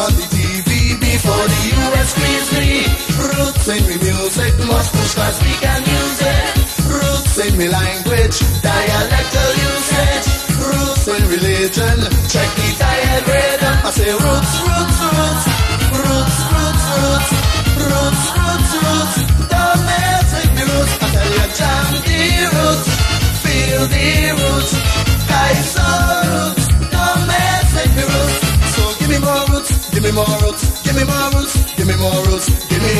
on the the US me. Roots in me music, must push use it. Roots in me language, dialectal usage. Roots in religion, check the. I say roots, roots, roots, roots, roots, roots. me morals. give me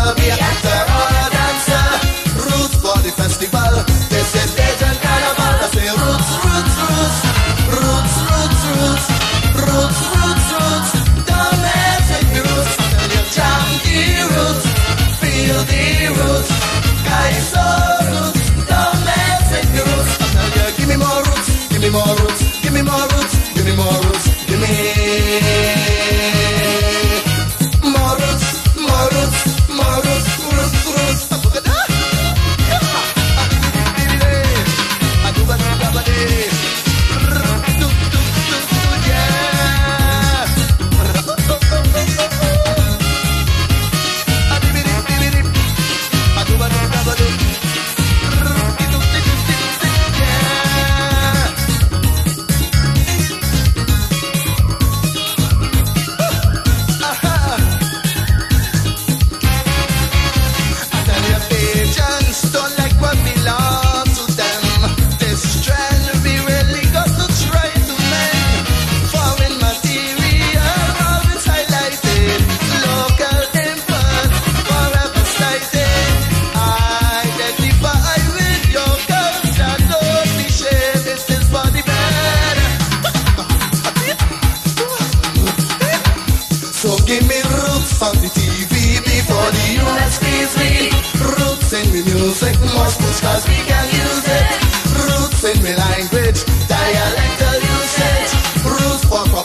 roots on the TV before the USPs we. Roots in me music must push cause we can use it. Roots in me language, dialectal usage. Roots for for